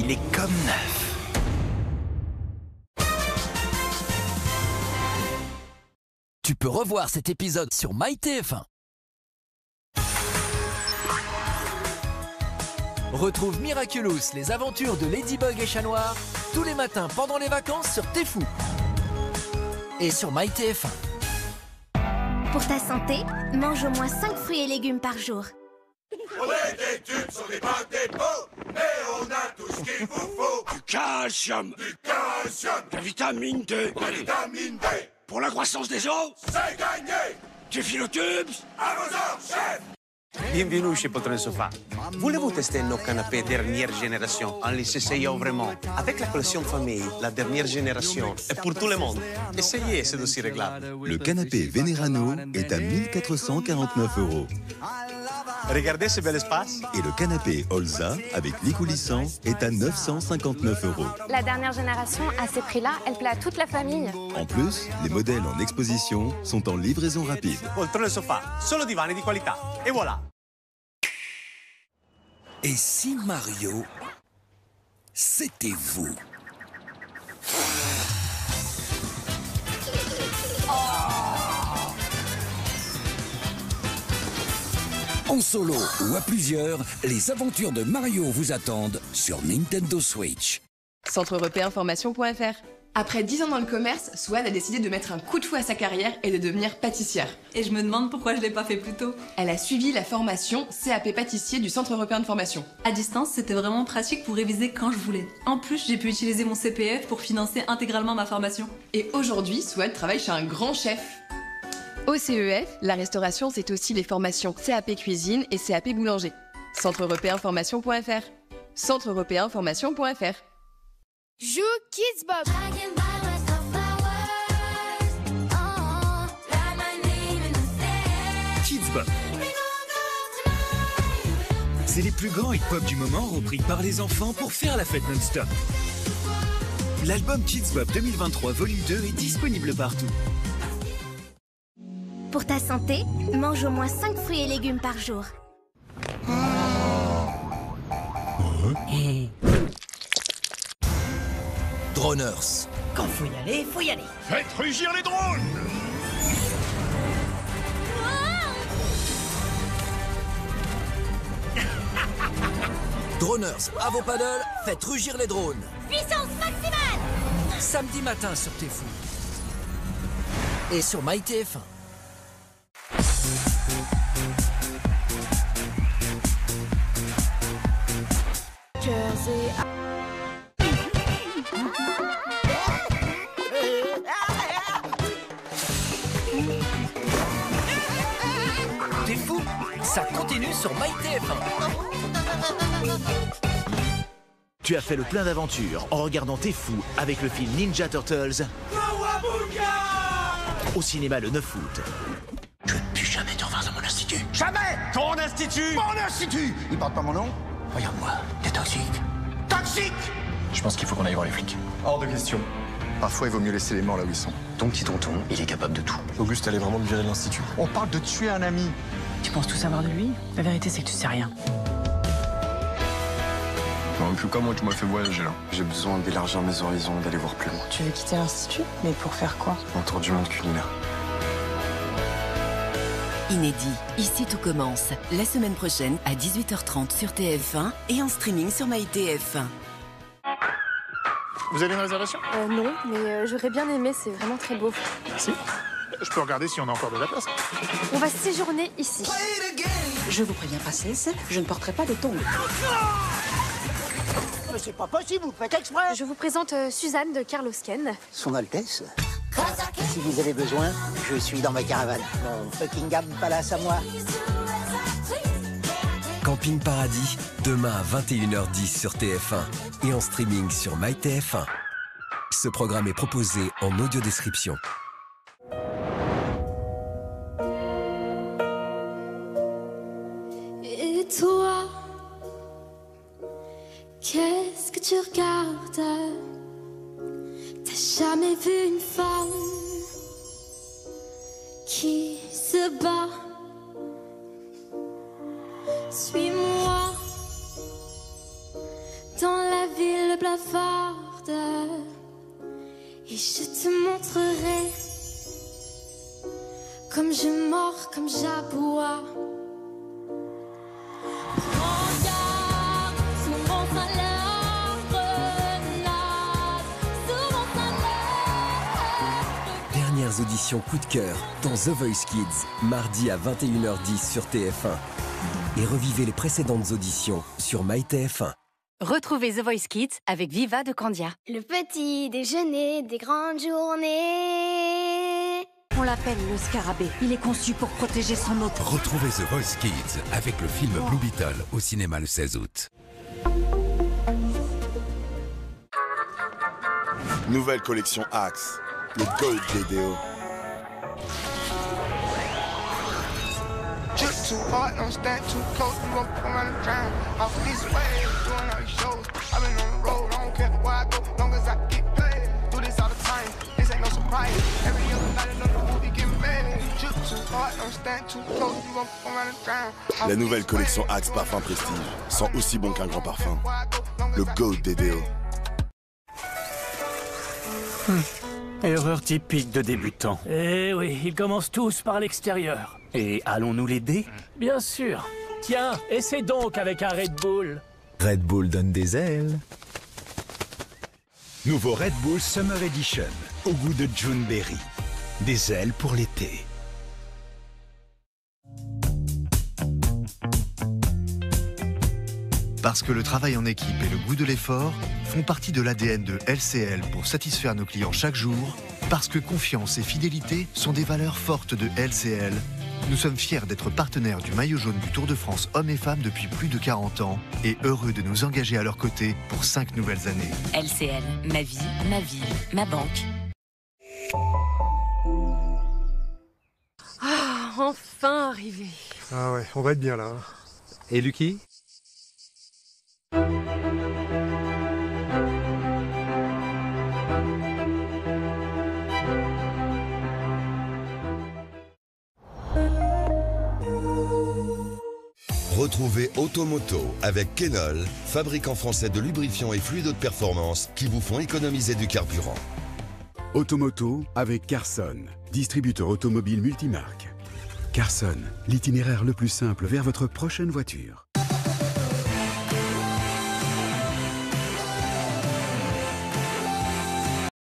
il est comme neuf. Tu peux revoir cet épisode sur MyTF1. Retrouve Miraculous, les aventures de Ladybug et Chat Noir, tous les matins pendant les vacances sur Tfou. Et sur MyTF1. Pour ta santé, mange au moins 5 fruits et légumes par jour. On est des tubes sur des bacs des pots, mais on a tout ce qu'il vous faut. Du calcium, Du calcium, de la vitamine D, de la vitamine D, pour la croissance des os, c'est gagné du philotubes. À vos ordres, chef Bienvenue chez Poltron Sofa. Voulez-vous tester nos canapés dernière génération en les essayant vraiment? Avec la collection famille, la dernière génération, et pour tout le monde. Essayez, c'est aussi réglable. Le canapé Venerano est à 1449 euros. Regardez ce bel espace. Et le canapé Olza avec lit coulissant est à 959 euros. La dernière génération, à ces prix-là, elle plaît à toute la famille. En plus, les modèles en exposition sont en livraison rapide. Poltron Sofa, solo divani di qualità. Et voilà. Et si Mario, c'était vous? En solo ou à plusieurs, les aventures de Mario vous attendent sur Nintendo Switch. Centre européen formation.fr. Après 10 ans dans le commerce, Swan a décidé de mettre un coup de fouet à sa carrière et de devenir pâtissière. Et je me demande pourquoi je l'ai pas fait plus tôt. Elle a suivi la formation CAP pâtissier du Centre européen de formation. À distance, c'était vraiment pratique pour réviser quand je voulais. En plus, j'ai pu utiliser mon CPF pour financer intégralement ma formation. Et aujourd'hui, Swan travaille chez un grand chef. Au CEF, la restauration, c'est aussi les formations CAP cuisine et CAP boulanger. Centre européen formation.fr. Centre européen formation.fr. Joue Kids Bob. Kids Bop. C'est les plus grands hip-hop du moment repris par les enfants pour faire la fête non-stop. L'album Kids Bop 2023 volume 2 est disponible partout. Pour ta santé, mange au moins 5 fruits et légumes par jour. Droners. Quand faut y aller, faut y aller. Faites rugir les drones Droners, à vos paddles, faites rugir les drones. Puissance maximale Samedi matin sur Tfou. Et sur MyTF1. T'es fou Ça continue sur MyTF1. Tu as fait le plein d'aventures en regardant T'es fou avec le film Ninja Turtles au cinéma le 9 août. Je ne veux plus jamais te revoir dans mon institut. Jamais Ton institut Mon institut Il porte pas mon nom? Regarde-moi, t'es toxique. Toxique Je pense qu'il faut qu'on aille voir les flics. Hors de question. Parfois, il vaut mieux laisser les morts là où ils sont. Ton petit tonton, il est capable de tout. Auguste allait vraiment me virer de l'institut. On parle de tuer un ami. Tu penses tout savoir de lui La vérité, c'est que tu sais rien. Non, plus qu'à moi, tu m'as fait voyager là. J'ai besoin d'élargir mes horizons, d'aller voir plus loin. Tu veux quitter l'institut? Mais pour faire quoi? Un tour du monde culinaire. Inédit, ici tout commence. La semaine prochaine à 18h30 sur TF1 et en streaming sur MyTF1. Vous avez une réservation? Euh, non, mais euh, j'aurais bien aimé, c'est vraiment très beau. Merci. Je peux regarder si on a encore de la place. On va séjourner ici. Je vous préviens, princesse, je ne porterai pas de tongs. Mais c'est pas possible, vous faites exprès Je vous présente euh, Suzanne de Carlos Ken. Son Altesse Si vous avez besoin, je suis dans ma caravane. Mon Buckingham Palace à moi. Camping Paradis, demain à 21h10 sur TF1 et en streaming sur MyTF1. Ce programme est proposé en audio description. Et toi, qu'est-ce que tu regardes? Jamais vu une femme qui se bat Suis-moi dans la ville blafarde. Et je te montrerai comme je mords, comme j'aboie. Dernières auditions coup de cœur dans The Voice Kids, mardi à 21h10 sur TF1. Et revivez les précédentes auditions sur MyTF1. Retrouvez The Voice Kids avec Viva de Candia. Le petit déjeuner des grandes journées. On l'appelle le scarabée. Il est conçu pour protéger son hôte. Retrouvez The Voice Kids avec le film Blue Beetle au cinéma le 16 août. Nouvelle collection Axe, le Gold des déos. Just too hard, don't stand too close. You gon' come around and drown. Off this way, doing all these shows. I've been on the road, I don't care where I go, long as I get paid. Do this all the time, this ain't no surprise. Every other night another movie get made. Just too hard, don't stand too close. You gon' come around and drown. La nouvelle collection Axe Parfum Prestige sent aussi bon qu'un grand parfum. Le Gold des déos. Erreur typique de débutant. Eh oui, ils commencent tous par l'extérieur. Et allons-nous l'aider? Bien sûr. Tiens, essaie donc avec un Red Bull. Red Bull donne des ailes. Nouveau Red Bull Summer Edition au goût de June Berry. Des ailes pour l'été. Parce que le travail en équipe et le goût de l'effort font partie de l'ADN de LCL pour satisfaire nos clients chaque jour, parce que confiance et fidélité sont des valeurs fortes de LCL, nous sommes fiers d'être partenaires du maillot jaune du Tour de France hommes et femmes depuis plus de 40 ans et heureux de nous engager à leur côté pour 5 nouvelles années. LCL, ma vie, ma ville, ma banque. Ah, enfin arrivé. Ah ouais, on va être bien là. hein. Et Lucky? Retrouvez Automoto avec Kenol, fabricant français de lubrifiants et fluides de performance qui vous font économiser du carburant. Automoto avec Carson, distributeur automobile multimarque. Carson, l'itinéraire le plus simple vers votre prochaine voiture.